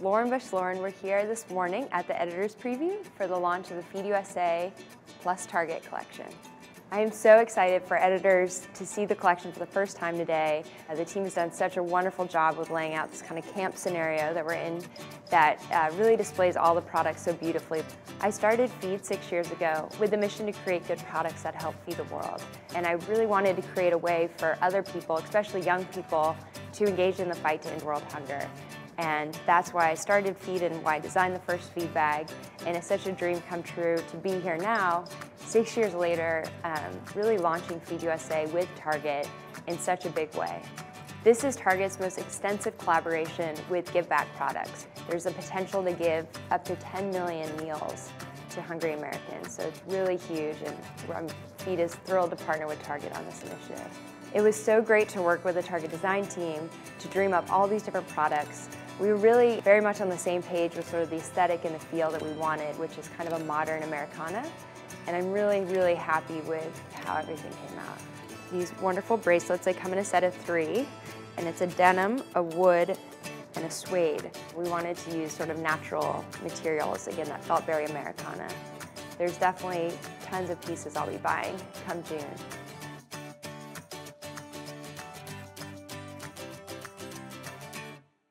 Lauren Bush Lauren. We're here this morning at the editor's preview for the launch of the Feed USA plus Target collection. I am so excited for editors to see the collection for the first time today. Uh, the team has done such a wonderful job with laying out this kind of camp scenario that we're in that uh, really displays all the products so beautifully. I started Feed six years ago with the mission to create good products that help feed the world. And I really wanted to create a way for other people, especially young people, to engage in the fight to end world hunger. And that's why I started Feed and why I designed the first feed bag. And it's such a dream come true to be here now, six years later, um, really launching Feed USA with Target in such a big way. This is Target's most extensive collaboration with Give Back products. There's a potential to give up to 10 million meals to hungry Americans, so it's really huge and Feed is thrilled to partner with Target on this initiative. It was so great to work with the Target design team to dream up all these different products. We were really very much on the same page with sort of the aesthetic and the feel that we wanted, which is kind of a modern Americana. And I'm really, really happy with how everything came out. These wonderful bracelets, they come in a set of three, and it's a denim, a wood, and a suede. We wanted to use sort of natural materials, again, that felt very Americana. There's definitely tons of pieces I'll be buying come June.